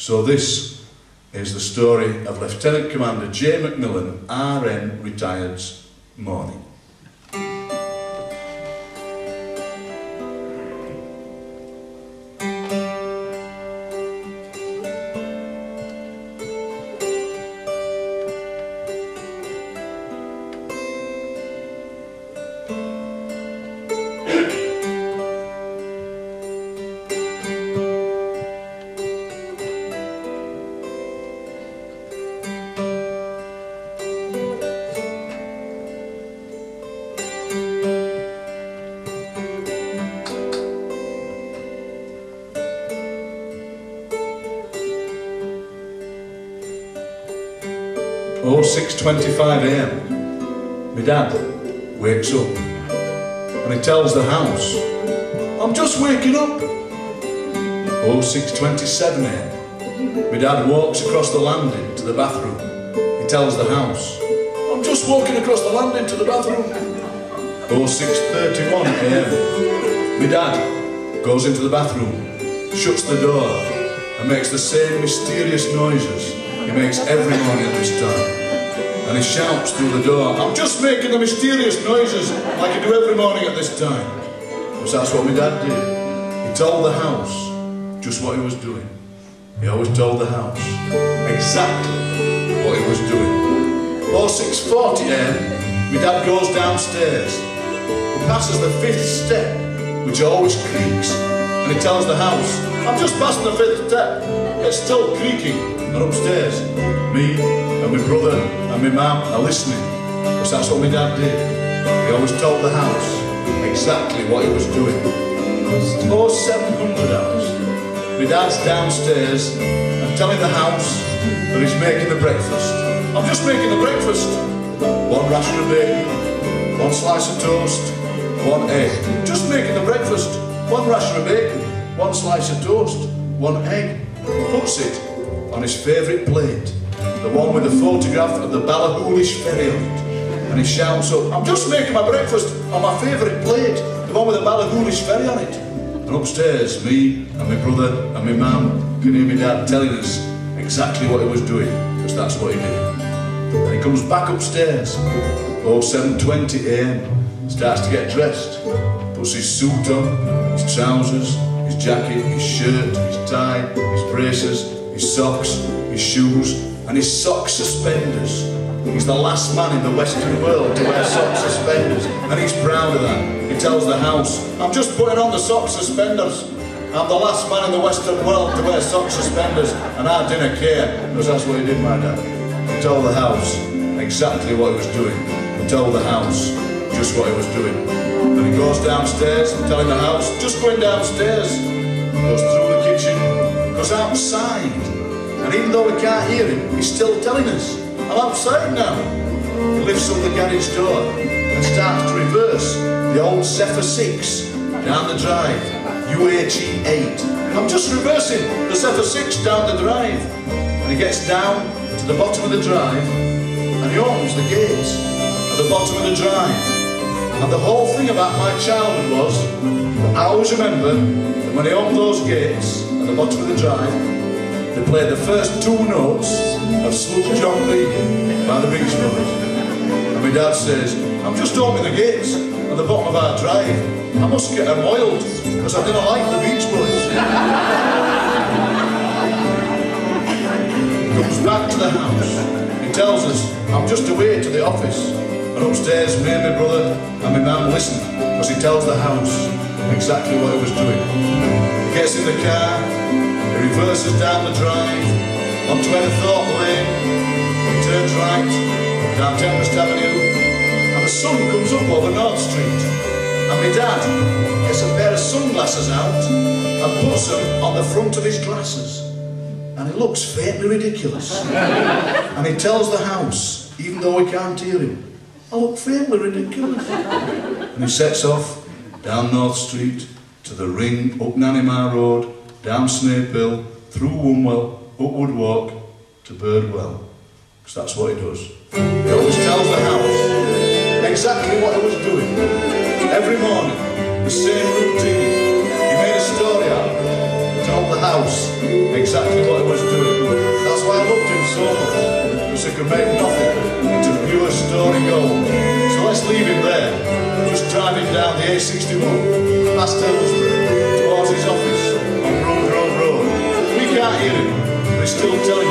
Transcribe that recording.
So this is the story of Lieutenant Commander J. McMillan, RN Retired's morning. Oh, 6.25am, my dad wakes up and he tells the house, I'm just waking up. Oh, 6.27am, my dad walks across the landing to the bathroom. He tells the house, I'm just walking across the landing to the bathroom. Oh, 6.31am, my dad goes into the bathroom, shuts the door and makes the same mysterious noises he makes every morning at this time. And he shouts through the door, I'm just making the mysterious noises like I do every morning at this time. Because that's what my dad did. He told the house just what he was doing. He always told the house exactly what he was doing. Or 6.40 am, my dad goes downstairs. He passes the fifth step, which always creaks, and he tells the house, I'm just passing the fifth step. It's still creaking. And upstairs, me and my brother and my mum are listening. Because that's what my dad did. He always told the house exactly what he was doing. Oh, 700 hours. My dad's downstairs and telling the house that he's making the breakfast. I'm just making the breakfast. One rasher of bacon, one slice of toast, one egg. Just making the breakfast. One rasher of bacon, one slice of toast, one egg. Puts it on his favourite plate, the one with the photograph of the Ballachulish ferry on it. And he shouts up, I'm just making my breakfast on my favourite plate, the one with the Ballachulish ferry on it. And upstairs, me and my brother and my mum can hear my dad telling us exactly what he was doing, because that's what he did. And he comes back upstairs, oh 7.20am, starts to get dressed, puts his suit on, his trousers, his jacket, his shirt, his tie, his braces, his socks, his shoes, and his sock suspenders. He's the last man in the Western world to wear sock suspenders, and he's proud of that. He tells the house, I'm just putting on the sock suspenders. I'm the last man in the Western world to wear sock suspenders, and I didn't care, because that's what he did, my dad. He told the house exactly what he was doing. He told the house just what he was doing. Then he goes downstairs, and telling the house, just going downstairs. Goes through the kitchen, goes outside, and even though we can't hear him, he's still telling us, I'm outside now. He lifts up the garage door and starts to reverse the old Zephyr 6 down the drive, UHE 8. I'm just reversing the Zephyr 6 down the drive. And he gets down to the bottom of the drive and he opens the gates at the bottom of the drive. And the whole thing about my childhood was, I always remember that when he opened those gates at the bottom of the drive, they played the first two notes of Sloop John B by the Beach Brothers. And my dad says, I'm just opening the gates at the bottom of our drive. I must get them oiled, because I didn't like the Beach Boys. Comes back to the house. He tells us, I'm just away to the office. Upstairs, me and my brother and my mum listen, because he tells the house exactly what he was doing. He gets in the car, he reverses down the drive onto Enthorpe Lane, turns right down Tempest Avenue, and the sun comes up over North Street. And my dad gets a pair of sunglasses out and puts them on the front of his glasses. And he looks faintly ridiculous. and he tells the house, even though we can't hear him, I look faintly ridiculous. and he sets off down North Street to the ring up Nanny Marr Road down Snape Hill, through Wombwell, up Wood Walk to Birdwell. Because that's what he does. He always tells the house exactly what he was doing. Every morning, the same routine. He made a story out of it. He told the house exactly what he was doing. That's why I loved him so much, because he could make nothing into pure story gold. Leave him there, just driving down the A61 past Hillsborough towards his office on Road Road. We can't hear him, but he's still telling